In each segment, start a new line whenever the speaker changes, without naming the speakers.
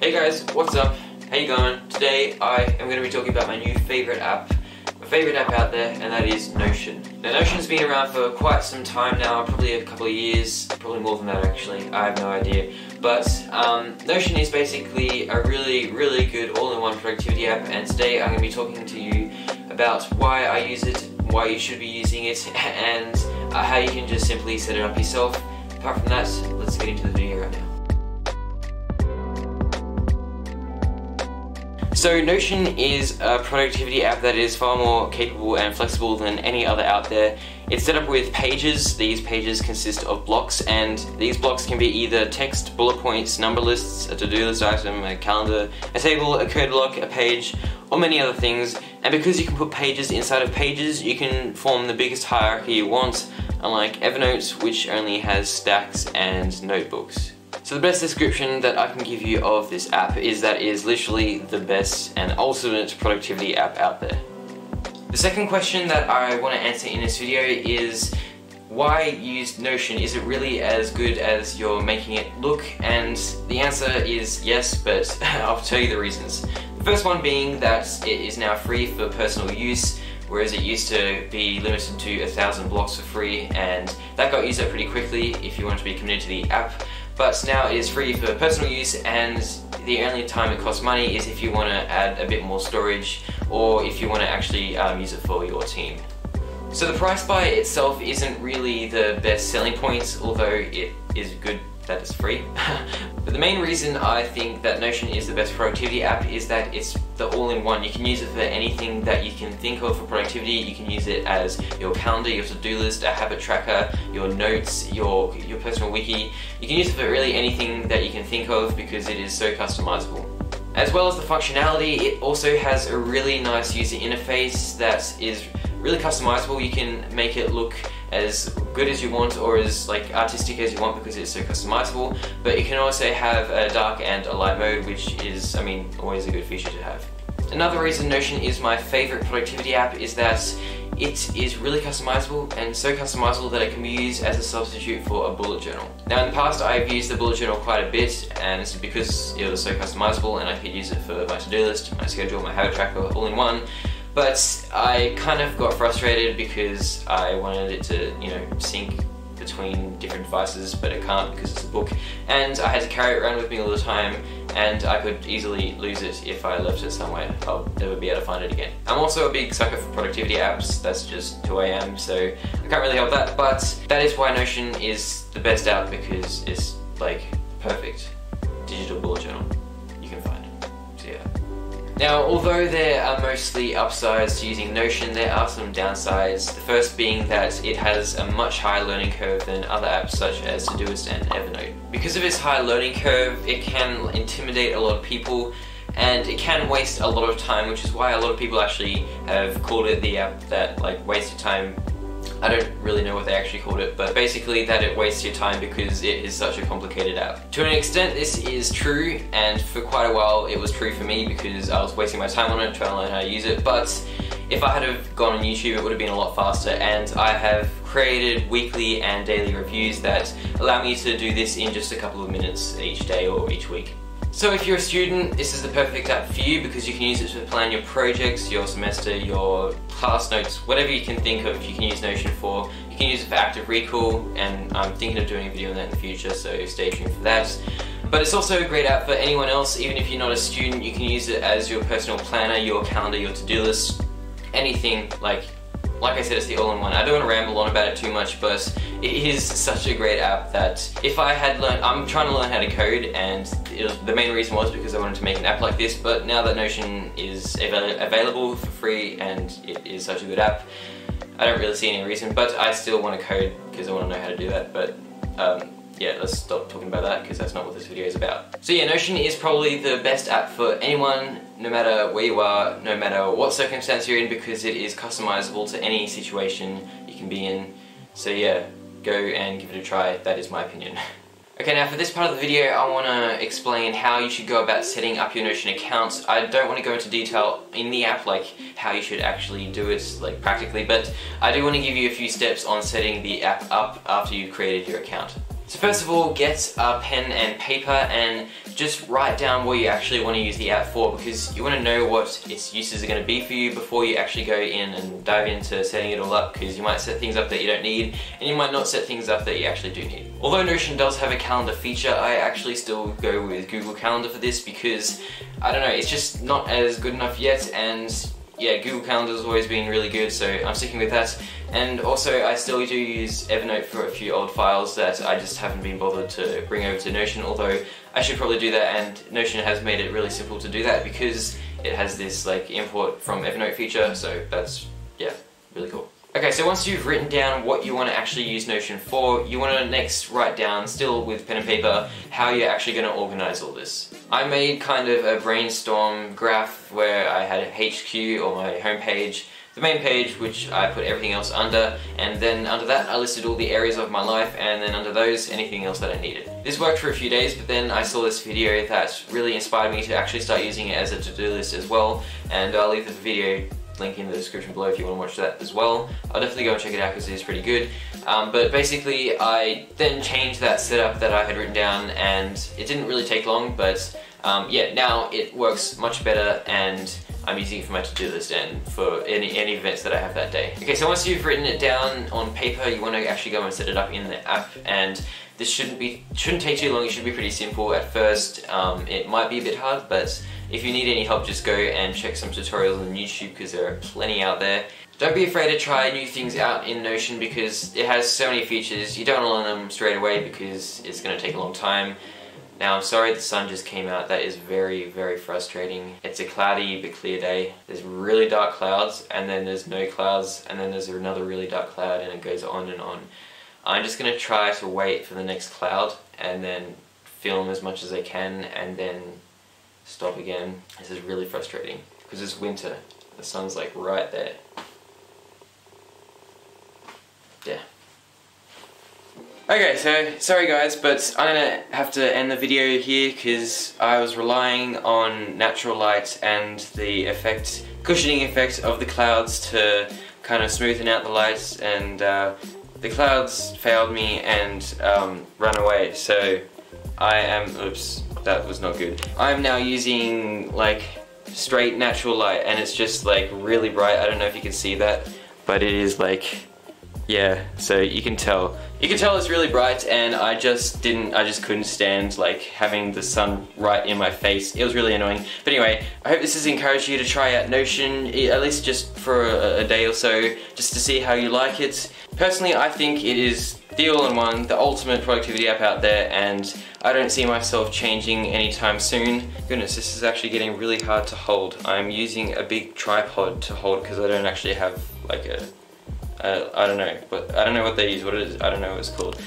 Hey guys, what's up? How you going? Today I am going to be talking about my new favorite app, my favorite app out there, and that is Notion. Now Notion's been around for quite some time now, probably a couple of years, probably more than that actually, I have no idea. But um, Notion is basically a really, really good all-in-one productivity app, and today I'm going to be talking to you about why I use it, why you should be using it, and uh, how you can just simply set it up yourself. Apart from that, let's get into the video right now. So Notion is a productivity app that is far more capable and flexible than any other out there. It's set up with pages. These pages consist of blocks and these blocks can be either text, bullet points, number lists, a to-do list item, a calendar, a table, a code block, a page, or many other things. And because you can put pages inside of pages, you can form the biggest hierarchy you want, unlike Evernote, which only has stacks and notebooks. So the best description that I can give you of this app is that it is literally the best and ultimate productivity app out there. The second question that I want to answer in this video is why use Notion? Is it really as good as you're making it look? And the answer is yes, but I'll tell you the reasons. The first one being that it is now free for personal use whereas it used to be limited to a thousand blocks for free and that got used up pretty quickly if you want to be committed to the app but now it is free for personal use and the only time it costs money is if you want to add a bit more storage or if you want to actually um, use it for your team. So the price by itself isn't really the best selling point, although it is good that it's free. but the main reason I think that Notion is the best productivity app is that it's the all-in-one. You can use it for anything that you can think of for productivity. You can use it as your calendar, your to-do list, a habit tracker, your notes, your, your personal wiki. You can use it for really anything that you can think of because it is so customizable. As well as the functionality, it also has a really nice user interface that is really customizable. You can make it look as good as you want or as like artistic as you want because it's so customizable but you can also have a dark and a light mode which is I mean always a good feature to have. Another reason Notion is my favorite productivity app is that it is really customizable and so customizable that it can be used as a substitute for a bullet journal. Now in the past I've used the bullet journal quite a bit and it's because it was so customizable and I could use it for my to-do list, my schedule, my habit tracker all in one but I kind of got frustrated because I wanted it to, you know, sync between different devices, but it can't because it's a book. And I had to carry it around with me all the time, and I could easily lose it if I left it somewhere. I'll never be able to find it again. I'm also a big sucker for productivity apps, that's just who I am, so I can't really help that, but that is why Notion is the best app because it's like perfect digital bullet journal. Now, although there are mostly upsides to using Notion, there are some downsides. The first being that it has a much higher learning curve than other apps such as Todoist and Evernote. Because of its high learning curve, it can intimidate a lot of people and it can waste a lot of time, which is why a lot of people actually have called it the app that like wasted time I don't really know what they actually called it, but basically that it wastes your time because it is such a complicated app. To an extent this is true, and for quite a while it was true for me because I was wasting my time on it trying to learn how to use it, but if I had have gone on YouTube it would have been a lot faster and I have created weekly and daily reviews that allow me to do this in just a couple of minutes each day or each week. So if you're a student, this is the perfect app for you because you can use it to plan your projects, your semester, your class notes, whatever you can think of you can use Notion for. You can use it for active recall and I'm thinking of doing a video on that in the future so stay tuned for that. But it's also a great app for anyone else, even if you're not a student, you can use it as your personal planner, your calendar, your to-do list, anything like like I said, it's the all-in-one. I don't want to ramble on about it too much, but it is such a great app that if I had learned, I'm trying to learn how to code and was, the main reason was because I wanted to make an app like this, but now that Notion is avail available for free and it is such a good app, I don't really see any reason, but I still want to code because I want to know how to do that, but um, yeah, let's stop talking about that because that's not what this video is about. So yeah, Notion is probably the best app for anyone, no matter where you are, no matter what circumstance you're in, because it is customizable to any situation you can be in. So yeah, go and give it a try, that is my opinion. Okay, now for this part of the video, I want to explain how you should go about setting up your Notion account. I don't want to go into detail in the app, like how you should actually do it, like practically, but I do want to give you a few steps on setting the app up after you've created your account. So first of all, get a pen and paper and just write down what you actually want to use the app for because you want to know what its uses are going to be for you before you actually go in and dive into setting it all up because you might set things up that you don't need and you might not set things up that you actually do need. Although Notion does have a calendar feature, I actually still go with Google Calendar for this because, I don't know, it's just not as good enough yet and yeah, Google Calendar has always been really good, so I'm sticking with that. And also, I still do use Evernote for a few old files that I just haven't been bothered to bring over to Notion, although I should probably do that, and Notion has made it really simple to do that because it has this like import from Evernote feature, so that's, yeah, really cool. Okay, so once you've written down what you want to actually use Notion for, you want to next write down, still with pen and paper, how you're actually going to organize all this. I made kind of a brainstorm graph where I had HQ or my homepage, the main page which I put everything else under, and then under that I listed all the areas of my life, and then under those anything else that I needed. This worked for a few days, but then I saw this video that really inspired me to actually start using it as a to-do list as well, and I'll leave the video link in the description below if you want to watch that as well. I'll definitely go and check it out because it is pretty good. Um, but basically I then changed that setup that I had written down and it didn't really take long but um, yeah now it works much better and I'm using it for my to-do list and for any, any events that I have that day. Okay, so once you've written it down on paper, you want to actually go and set it up in the app and this shouldn't be shouldn't take too long, it should be pretty simple at first. Um, it might be a bit hard, but if you need any help, just go and check some tutorials on YouTube because there are plenty out there. Don't be afraid to try new things out in Notion because it has so many features. You don't want to learn them straight away because it's going to take a long time. Now I'm sorry the sun just came out, that is very, very frustrating. It's a cloudy but clear day. There's really dark clouds and then there's no clouds and then there's another really dark cloud and it goes on and on. I'm just going to try to wait for the next cloud and then film as much as I can and then stop again. This is really frustrating because it's winter. The sun's like right there. Yeah. Okay, so sorry guys, but I'm gonna have to end the video here because I was relying on natural light and the effect, cushioning effect of the clouds to kind of smoothen out the lights and uh, the clouds failed me and um, ran away, so I am, oops, that was not good. I'm now using like straight natural light and it's just like really bright, I don't know if you can see that, but it is like yeah, so you can tell. You can tell it's really bright and I just didn't, I just couldn't stand like having the sun right in my face. It was really annoying. But anyway, I hope this has encouraged you to try out Notion, at least just for a, a day or so, just to see how you like it. Personally, I think it is the all-in-one, the ultimate productivity app out there and I don't see myself changing anytime soon. Goodness, this is actually getting really hard to hold. I'm using a big tripod to hold because I don't actually have like a I don't know, but I don't know what they use, what it is, I don't know what it's called.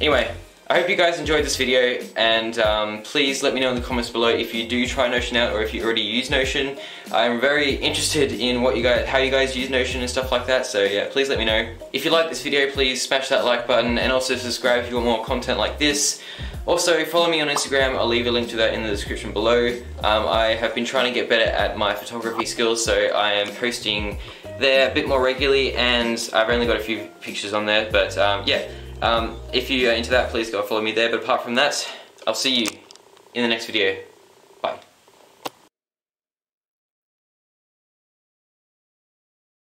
Anyway, I hope you guys enjoyed this video and um, please let me know in the comments below if you do try Notion out or if you already use Notion. I'm very interested in what you guys, how you guys use Notion and stuff like that, so yeah, please let me know. If you like this video, please smash that like button and also subscribe if you want more content like this. Also, follow me on Instagram, I'll leave a link to that in the description below. Um, I have been trying to get better at my photography skills, so I am posting there a bit more regularly and I've only got a few pictures on there, but um, yeah. Um, if you are into that, please go follow me there, but apart from that, I'll see you in the next video.